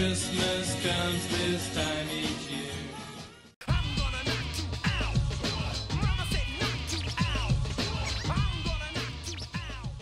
Christmas comes this time each year. I'm gonna knock you out. Mama said knock you out. I'm gonna knock you out.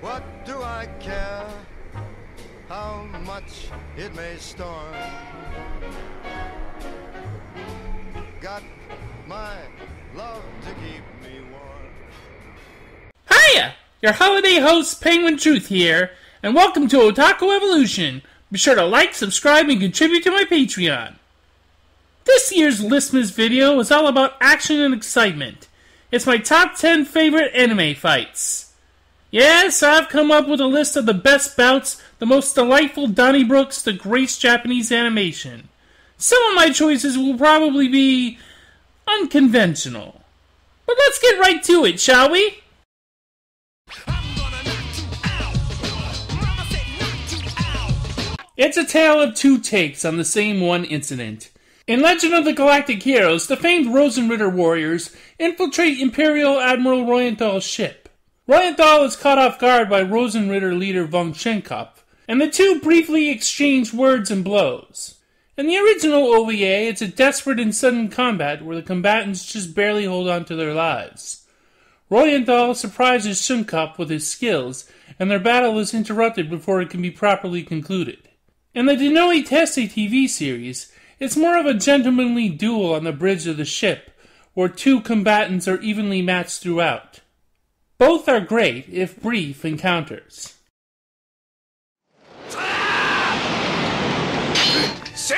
What do I care how much it may storm? Got my love to keep me warm. Hiya! Your holiday host, Penguin Truth here, and welcome to Otaku Evolution. Be sure to like, subscribe, and contribute to my Patreon. This year's Listmas video is all about action and excitement. It's my top 10 favorite anime fights. Yes, I've come up with a list of the best bouts, the most delightful Donnybrooks to grace Japanese animation. Some of my choices will probably be unconventional. But let's get right to it, shall we? It's a tale of two takes on the same one incident. In Legend of the Galactic Heroes, the famed Rosenritter warriors infiltrate Imperial Admiral Royenthal's ship. Royenthal is caught off guard by Rosenritter leader von Schenkopf, and the two briefly exchange words and blows. In the original OVA, it's a desperate and sudden combat where the combatants just barely hold on to their lives. Royenthal surprises Schenkopf with his skills, and their battle is interrupted before it can be properly concluded. In the Die Neue These TV series, it's more of a gentlemanly duel on the bridge of the ship, where two combatants are evenly matched throughout. Both are great, if brief, encounters. シ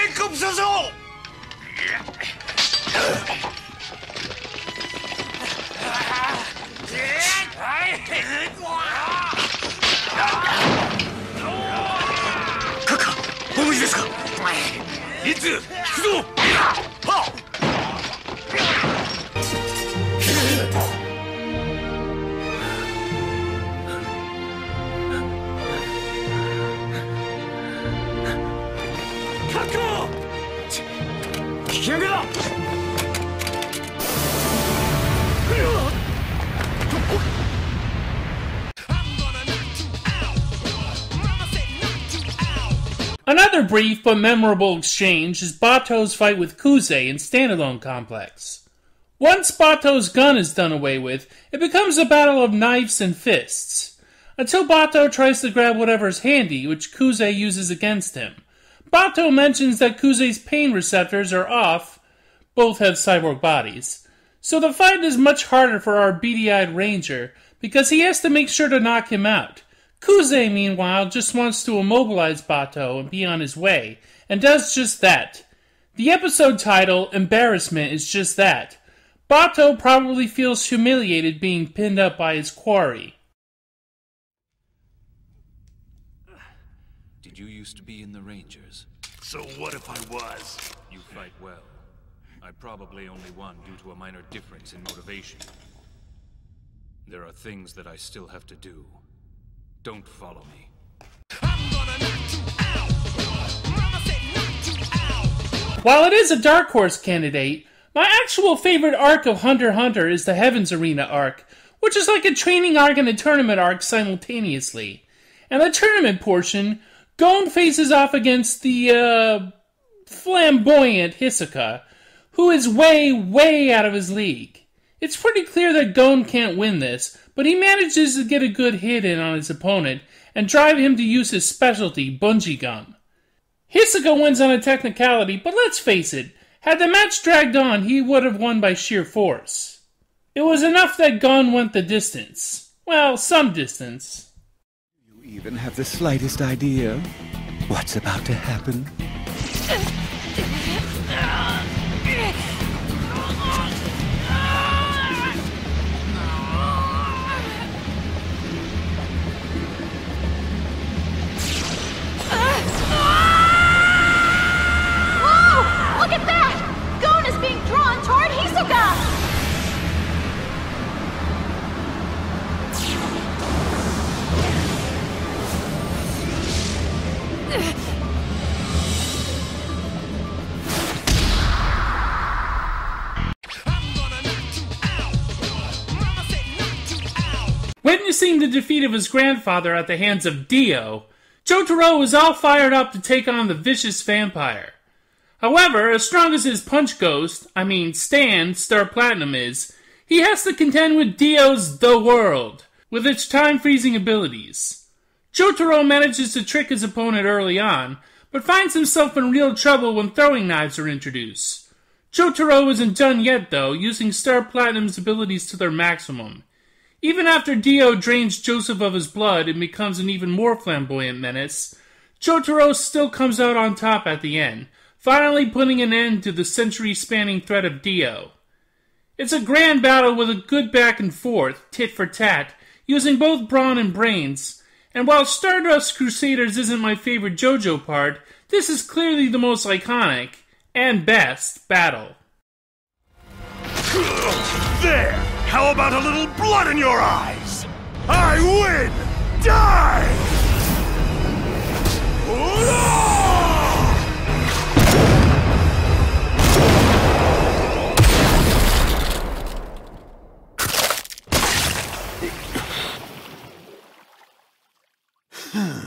いつ行くぞ Another brief but memorable exchange is Bato's fight with Kuze in Standalone Complex. Once Bato's gun is done away with, it becomes a battle of knives and fists. Until Bato tries to grab whatever's handy, which Kuze uses against him. Bato mentions that Kuze's pain receptors are off, both have cyborg bodies. So the fight is much harder for our beady eyed ranger, because he has to make sure to knock him out. Kuze, meanwhile, just wants to immobilize Bato and be on his way, and does just that. The episode title, Embarrassment, is just that. Bato probably feels humiliated being pinned up by his quarry. Did you used to be in the Rangers? So what if I was? You fight well. I probably only won due to a minor difference in motivation. There are things that I still have to do. Don't follow me. While it is a Dark Horse candidate, my actual favorite arc of Hunter Hunter is the Heavens Arena arc, which is like a training arc and a tournament arc simultaneously. And the tournament portion, Gon faces off against the, uh, flamboyant Hisoka, who is way, way out of his league. It's pretty clear that Gon can't win this, but he manages to get a good hit in on his opponent and drive him to use his specialty, Bungee Gun. Hisoka wins on a technicality, but let's face it, had the match dragged on, he would have won by sheer force. It was enough that Gon went the distance. Well, some distance. you even have the slightest idea what's about to happen? Witnessing the defeat of his grandfather at the hands of Dio, Jotaro is all fired up to take on the vicious vampire. However, as strong as his punch ghost, I mean Stand, Star Platinum is, he has to contend with Dio's The World, with its time freezing abilities. Jotaro manages to trick his opponent early on, but finds himself in real trouble when throwing knives are introduced. Jotaro isn't done yet, though, using Star Platinum's abilities to their maximum. Even after Dio drains Joseph of his blood and becomes an even more flamboyant menace, Jotaro still comes out on top at the end, finally putting an end to the century spanning threat of Dio. It's a grand battle with a good back and forth, tit for tat, using both brawn and brains. And while Stardust Crusaders isn't my favorite JoJo part, this is clearly the most iconic and best battle. There! How about a little blood in your eyes? I win! Die! I'm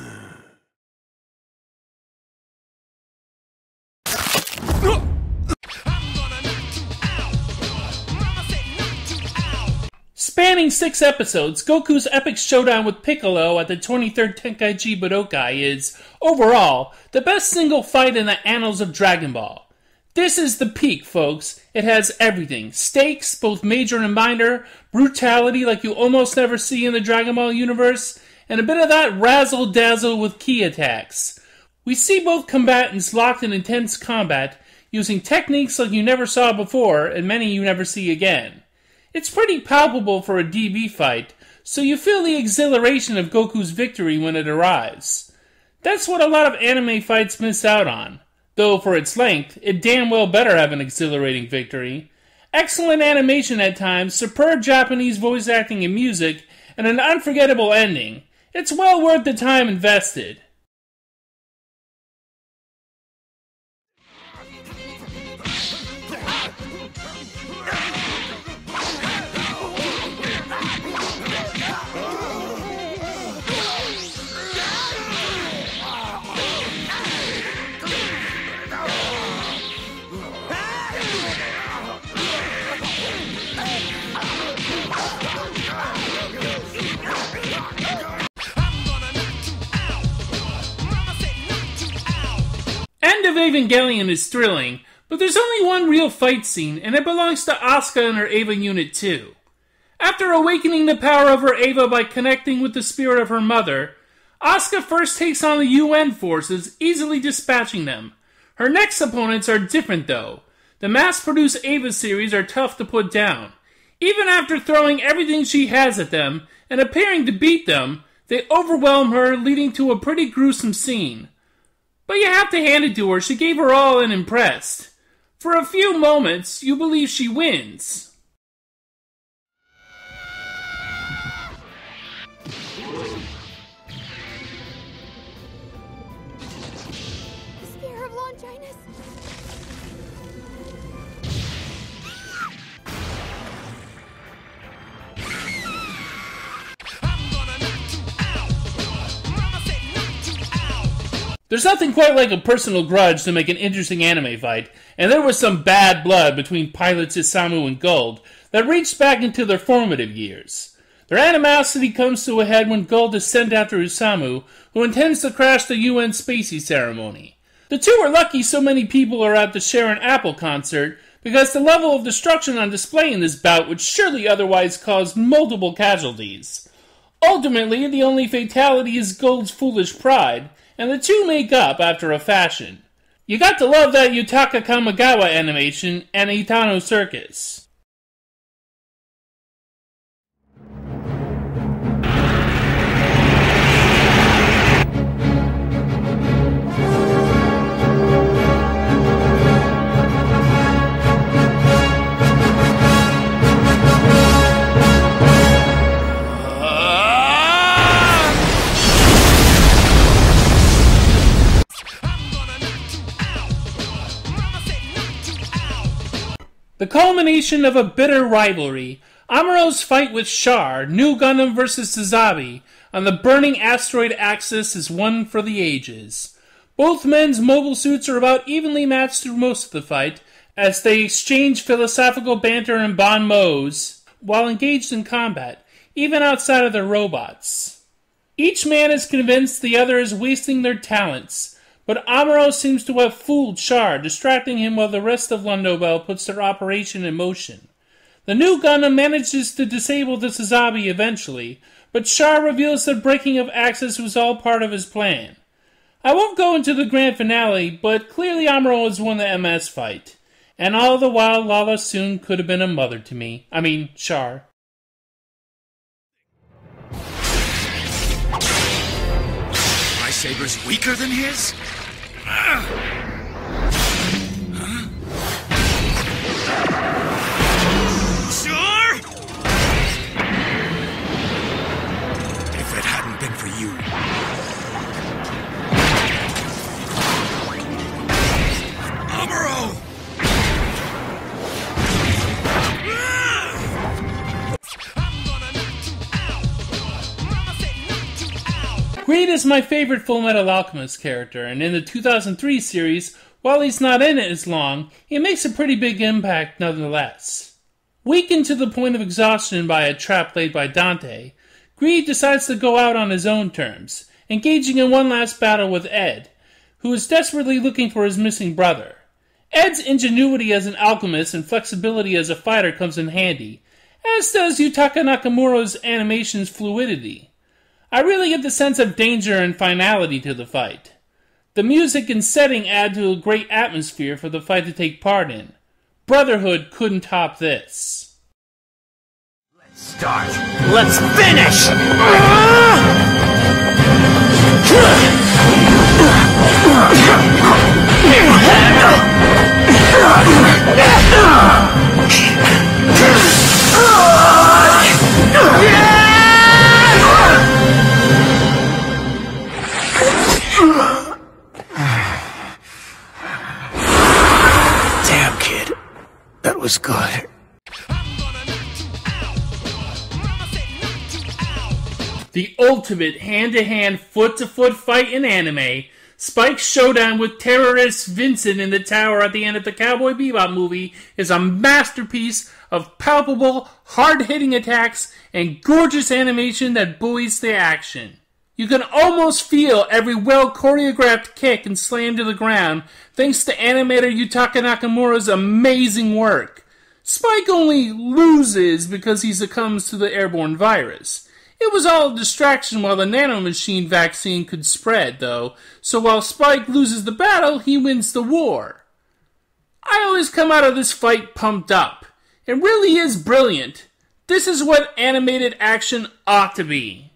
Spanning six episodes, Goku's epic showdown with Piccolo at the 23rd Tenkaichi Budokai is, overall, the best single fight in the annals of Dragon Ball. This is the peak, folks. It has everything stakes, both major and minor, brutality like you almost never see in the Dragon Ball universe, and a bit of that razzle dazzle with key attacks. We see both combatants locked in intense combat, using techniques like you never saw before and many you never see again. It's pretty palpable for a DB fight, so you feel the exhilaration of Goku's victory when it arrives. That's what a lot of anime fights miss out on, though for its length, it damn well better have an exhilarating victory. Excellent animation at times, superb Japanese voice acting and music, and an unforgettable ending. It's well worth the time invested. Evangelion is thrilling, but there's only one real fight scene, and it belongs to Asuka and her Eva Unit 2. After awakening the power of her Eva by connecting with the spirit of her mother, Asuka first takes on the UN forces, easily dispatching them. Her next opponents are different, though. The mass produced Eva series are tough to put down. Even after throwing everything she has at them and appearing to beat them, they overwhelm her, leading to a pretty gruesome scene. But you have to hand it to her, she gave her all and impressed. For a few moments, you believe she wins. There's nothing quite like a personal grudge to make an interesting anime fight, and there was some bad blood between pilots Isamu and Guld that reached back into their formative years. Their animosity comes to a head when Guld is sent after Isamu, who intends to crash the UN Spacy ceremony. The two are lucky so many people are at the Sharon Apple concert because the level of destruction on display in this bout would surely otherwise cause multiple casualties. Ultimately, the only fatality is Guld's foolish pride, and the two make up after a fashion. You got to love that Yutaka Kamigawa animation and Itano Circus. The culmination of a bitter rivalry, Amuro's fight with Char, Nu Gundam vs. Sazabi, on the burning asteroid Axis is one for the ages. Both men's mobile suits are about evenly matched through most of the fight, as they exchange philosophical banter and bon mots while engaged in combat, even outside of their robots. Each man is convinced the other is wasting their talents, but Amuro seems to have fooled Char, distracting him while the rest of Londo Bell puts their operation in motion. The Nu Gundam manages to disable the Sazabi eventually, but Char reveals the breaking of Axis was all part of his plan. I won't go into the grand finale, but clearly Amuro has won the MS fight. And all the while, Lalah Sune could have been a mother to me. I mean, Char. My saber's weaker than his? Huh? Is my favorite Full Metal Alchemist character, and in the 2003 series, while he's not in it as long, he makes a pretty big impact nonetheless. Weakened to the point of exhaustion by a trap laid by Dante, Greed decides to go out on his own terms, engaging in one last battle with Ed, who is desperately looking for his missing brother. Ed's ingenuity as an alchemist and flexibility as a fighter comes in handy, as does Yutaka Nakamura's animation's fluidity. I really get the sense of danger and finality to the fight. The music and setting add to a great atmosphere for the fight to take part in. Brotherhood couldn't top this. Let's start. Let's finish! Damn, Was good. The ultimate hand to hand, foot to foot fight in anime. Spike's showdown with terrorist Vincent in the tower at the end of the Cowboy Bebop movie is a masterpiece of palpable, hard hitting attacks and gorgeous animation that buoys the action. You can almost feel every well choreographed kick and slam to the ground thanks to animator Yutaka Nakamura's amazing work. Spike only loses because he succumbs to the airborne virus. It was all a distraction while the nanomachine vaccine could spread, though, so while Spike loses the battle, he wins the war. I always come out of this fight pumped up. It really is brilliant. This is what animated action ought to be.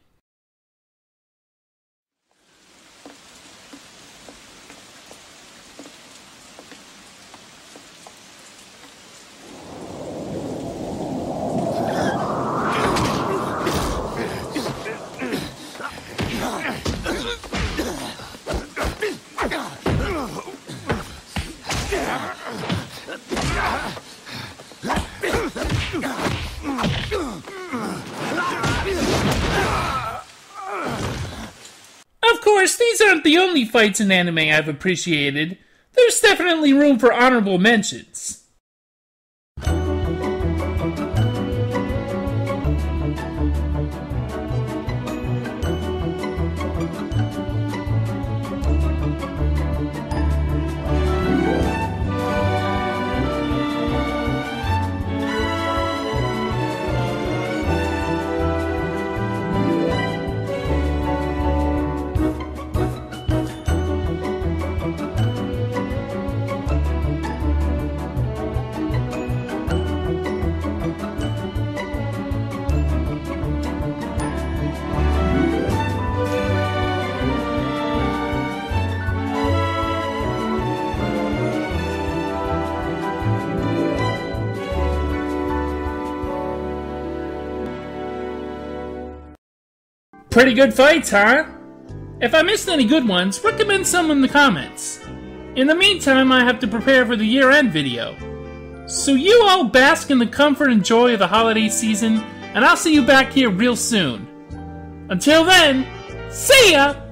Of aren't the only fights in anime I've appreciated. There's definitely room for honorable mentions. Pretty good fights, huh? If I missed any good ones, recommend some in the comments. In the meantime, I have to prepare for the year end video. So you all bask in the comfort and joy of the holiday season, and I'll see you back here real soon. Until then, see ya!